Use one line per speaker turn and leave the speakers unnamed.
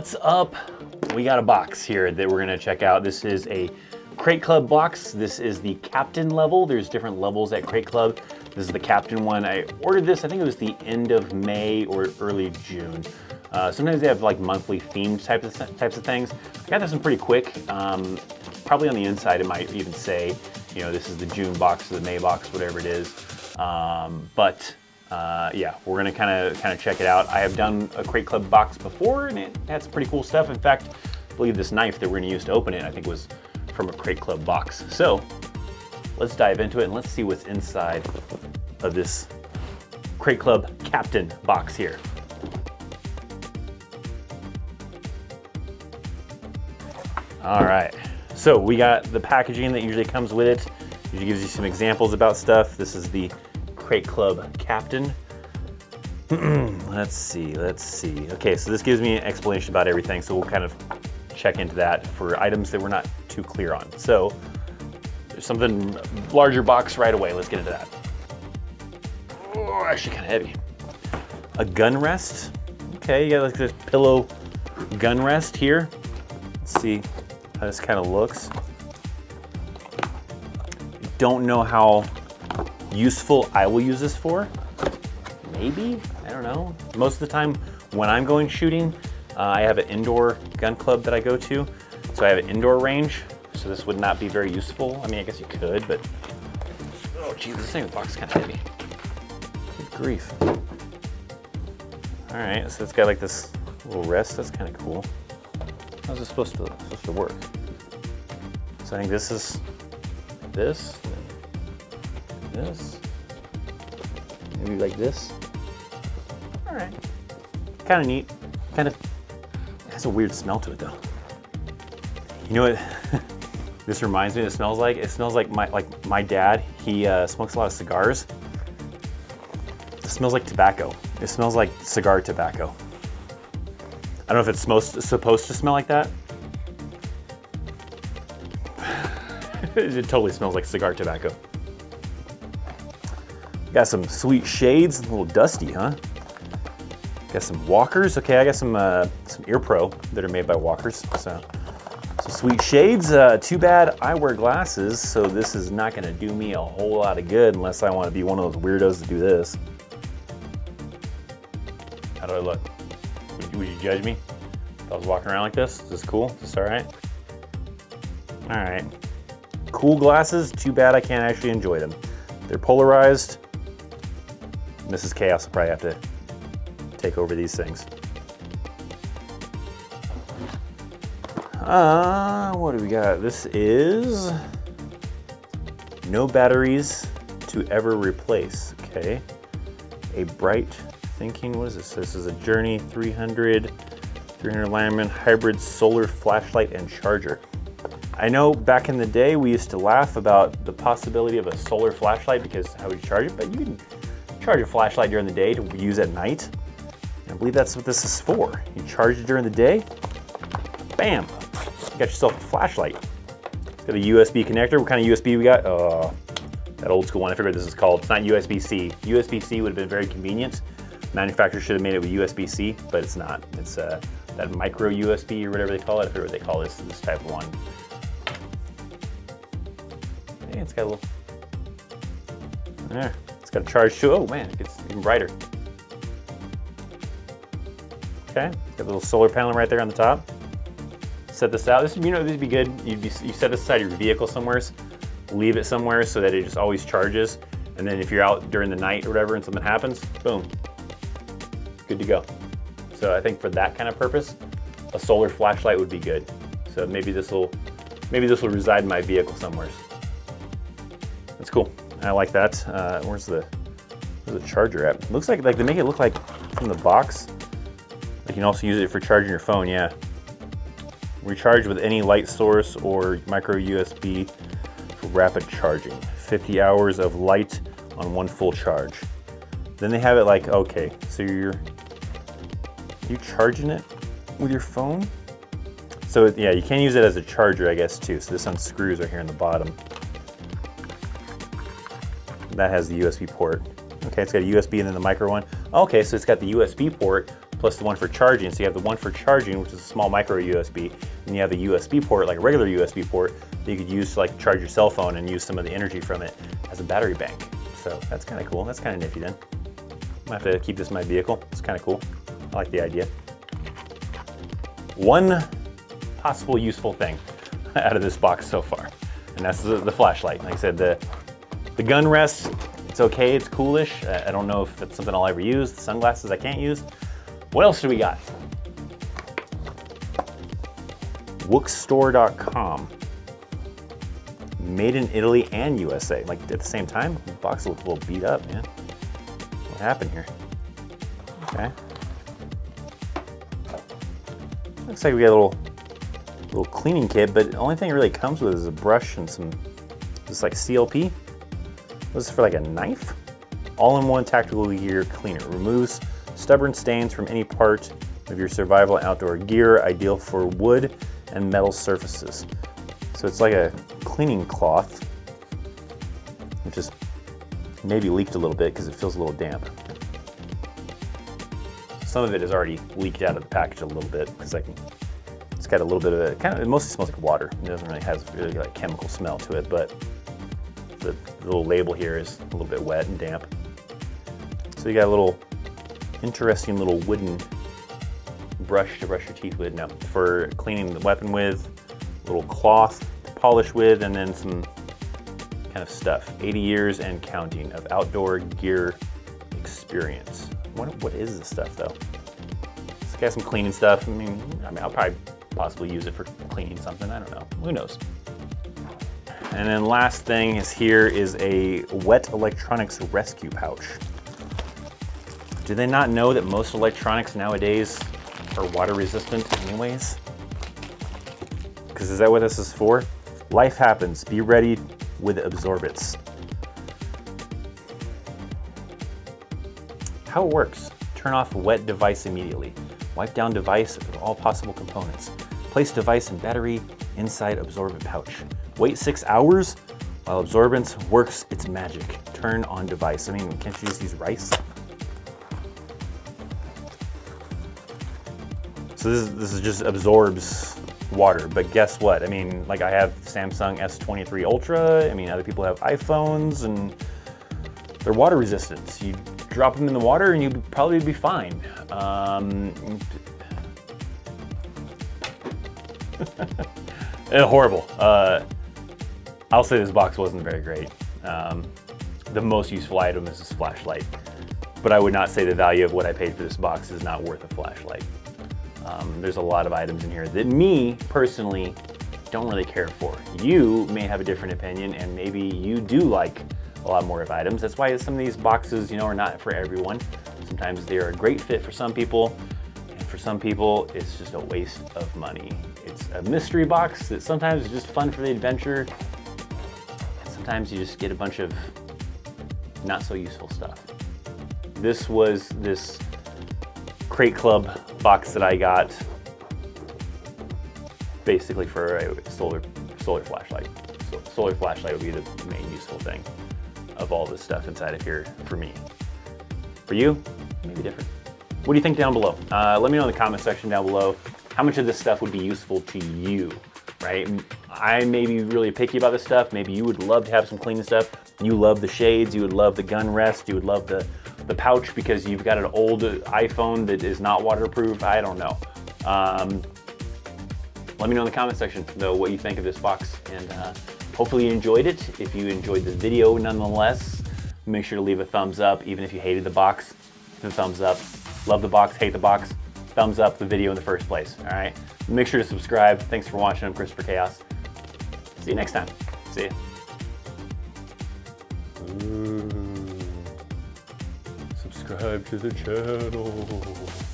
What's up? We got a box here that we're gonna check out. This is a Crate Club box. This is the captain level. There's different levels at Crate Club. This is the captain one. I ordered this, I think it was the end of May or early June. Uh, sometimes they have like monthly themed types of, types of things. I got this one pretty quick. Um, probably on the inside it might even say, you know, this is the June box or the May box, whatever it is. Um, but uh, yeah, we're gonna kind of kind of check it out. I have done a Crate Club box before, and it had some pretty cool stuff. In fact, I believe this knife that we're gonna use to open it, I think was from a Crate Club box. So let's dive into it and let's see what's inside of this Crate Club Captain box here. All right, so we got the packaging that usually comes with it. Usually gives you some examples about stuff. This is the Crate Club Captain. let's see, let's see. Okay, so this gives me an explanation about everything, so we'll kind of check into that for items that we're not too clear on. So there's something larger box right away. Let's get into that. Oh, actually kind of heavy. A gun rest. Okay, you got like this pillow gun rest here. Let's see how this kind of looks. Don't know how useful I will use this for. Maybe, I don't know. Most of the time when I'm going shooting, uh, I have an indoor gun club that I go to. So I have an indoor range, so this would not be very useful. I mean, I guess you could, but, oh geez, this thing, the box is kind of heavy. Good grief. All right, so it's got like this little rest, that's kind of cool. How's this supposed to, supposed to work? So I think this is this, this, maybe like this. All right, kind of neat. Kind of has a weird smell to it though. You know what this reminds me? It smells like it smells like my like my dad. He uh, smokes a lot of cigars. It smells like tobacco. It smells like cigar tobacco. I don't know if it's supposed supposed to smell like that. it totally smells like cigar tobacco. Got some sweet shades, a little dusty, huh? Got some Walker's. Okay, I got some uh, some ear pro that are made by Walker's. So some sweet shades. Uh, too bad I wear glasses, so this is not gonna do me a whole lot of good unless I wanna be one of those weirdos to do this. How do I look? Would, would you judge me if I was walking around like this? Is this cool? Is this all right? All right. Cool glasses, too bad I can't actually enjoy them. They're polarized. Mrs. Chaos will probably have to take over these things. Uh, what do we got? This is no batteries to ever replace. Okay. A bright thinking, what is this? This is a Journey 300, 300 Lineman hybrid solar flashlight and charger. I know back in the day we used to laugh about the possibility of a solar flashlight because how would you charge it? But you can charge a flashlight during the day to use at night. I believe that's what this is for. You charge it during the day, bam, you got yourself a flashlight. Got a USB connector. What kind of USB we got? Uh, that old school one, I forget what this is called. It's not USB-C. USB-C would have been very convenient. Manufacturer should have made it with USB-C, but it's not. It's uh, that micro USB or whatever they call it. I forget what they call this, this type of one. Hey, it's got a little, there. It's got a charge too. Oh man, it gets even brighter. Okay, got a little solar panel right there on the top. Set this out. This, you know, this would be good. You'd be, you set this aside your vehicle somewhere, leave it somewhere so that it just always charges. And then if you're out during the night or whatever and something happens, boom, good to go. So I think for that kind of purpose, a solar flashlight would be good. So maybe this will, maybe this will reside in my vehicle somewhere. That's cool. I like that. Uh, where's the where's the charger at? Looks like like they make it look like from the box. You can also use it for charging your phone. Yeah. Recharge with any light source or micro USB for rapid charging. 50 hours of light on one full charge. Then they have it like okay, so you're you charging it with your phone. So yeah, you can use it as a charger, I guess too. So this unscrews right here in the bottom that has the USB port. Okay, it's got a USB and then the micro one. Okay, so it's got the USB port plus the one for charging. So you have the one for charging, which is a small micro USB, and you have the USB port, like a regular USB port, that you could use to like charge your cell phone and use some of the energy from it as a battery bank. So that's kind of cool. That's kind of nifty then. I have to keep this in my vehicle. It's kind of cool. I like the idea. One possible useful thing out of this box so far, and that's the, the flashlight. Like I said, the the gun rest, it's okay, it's coolish. I don't know if it's something I'll ever use. The sunglasses I can't use. What else do we got? Wookstore.com. Made in Italy and USA. Like at the same time, the box looks a little beat up, man. What happened here? Okay. Looks like we got a little little cleaning kit, but the only thing it really comes with is a brush and some, just like CLP. This is for like a knife? All-in-one tactical gear cleaner. Removes stubborn stains from any part of your survival outdoor gear, ideal for wood and metal surfaces. So it's like a cleaning cloth, which is maybe leaked a little bit because it feels a little damp. Some of it is already leaked out of the package a little bit because I can. It's got a little bit of a kind of. It mostly smells like water. It doesn't really have really like chemical smell to it, but the, little label here is a little bit wet and damp. So you got a little interesting little wooden brush to brush your teeth with. Now for cleaning the weapon with, a little cloth to polish with, and then some kind of stuff. 80 years and counting of outdoor gear experience. What, what is this stuff though? It's got some cleaning stuff. I mean, I mean, I'll probably possibly use it for cleaning something. I don't know. Who knows? And then last thing is here is a wet electronics rescue pouch. Do they not know that most electronics nowadays are water resistant anyways? Because is that what this is for? Life happens. Be ready with absorbents. How it works. Turn off wet device immediately. Wipe down device with all possible components. Place device and battery inside absorbent pouch. Wait six hours while absorbance works its magic. Turn on device. I mean, can't you just use rice? So this is, this is just absorbs water, but guess what? I mean, like I have Samsung S23 Ultra. I mean, other people have iPhones and they're water resistant. You drop them in the water and you'd probably be fine. Um, eh, horrible. Uh, I'll say this box wasn't very great. Um, the most useful item is this flashlight, but I would not say the value of what I paid for this box is not worth a flashlight. Um, there's a lot of items in here that me personally don't really care for. You may have a different opinion and maybe you do like a lot more of items. That's why some of these boxes, you know, are not for everyone. Sometimes they are a great fit for some people, and for some people, it's just a waste of money. It's a mystery box that sometimes is just fun for the adventure, sometimes you just get a bunch of not so useful stuff. This was this Crate Club box that I got basically for a solar solar flashlight. So solar flashlight would be the main useful thing of all this stuff inside of here for me. For you, maybe different. What do you think down below? Uh, let me know in the comment section down below how much of this stuff would be useful to you, right? I may be really picky about this stuff. Maybe you would love to have some cleaning stuff. You love the shades, you would love the gun rest, you would love the, the pouch because you've got an old iPhone that is not waterproof. I don't know. Um, let me know in the comment section though what you think of this box and uh, hopefully you enjoyed it. If you enjoyed the video nonetheless, make sure to leave a thumbs up even if you hated the box. The thumbs up. Love the box, hate the box, thumbs up the video in the first place. All right. Make sure to subscribe. Thanks for watching. I'm Christopher Chaos. See you next time. See ya. Ooh. Subscribe to the channel.